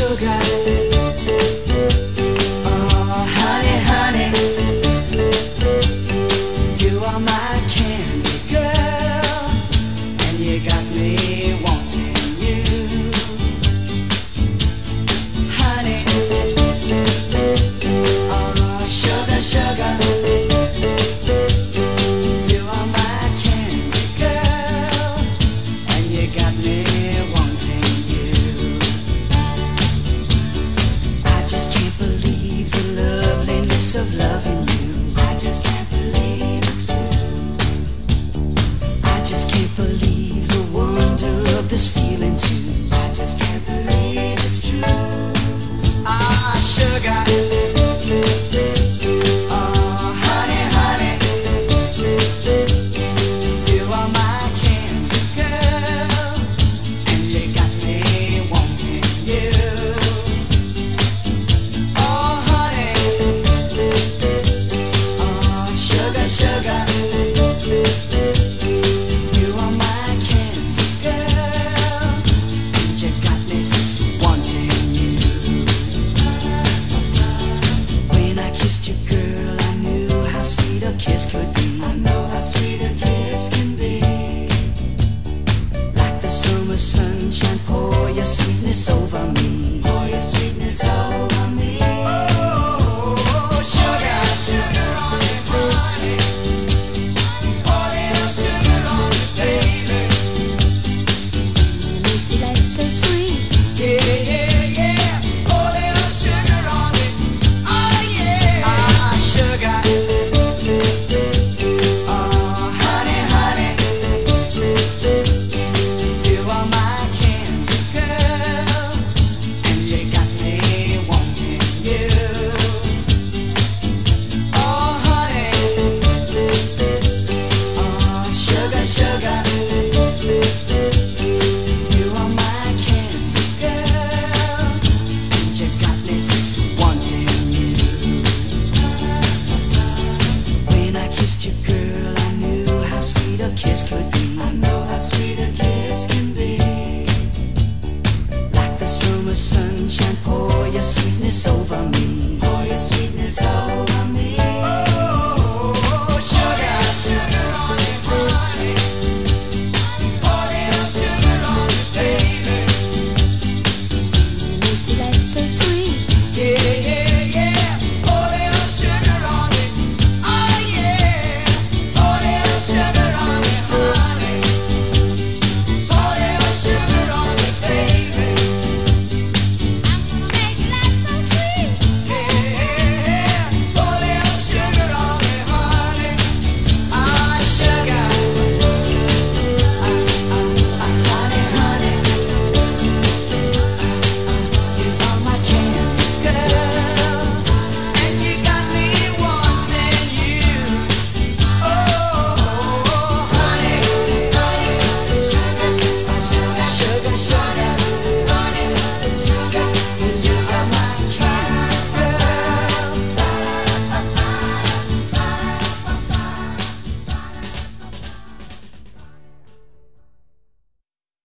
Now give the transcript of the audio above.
遮盖。can't believe the loveliness of loving you. I just can't believe it's true. I just can't believe. Kiss could be. I know how sweet a kiss can be. Like the summer sunshine, pour your sweetness over me. Pour your sweetness over kiss could be. I know how sweet a kiss can be. Like the summer sunshine, pour your sweetness over me. Pour your sweetness over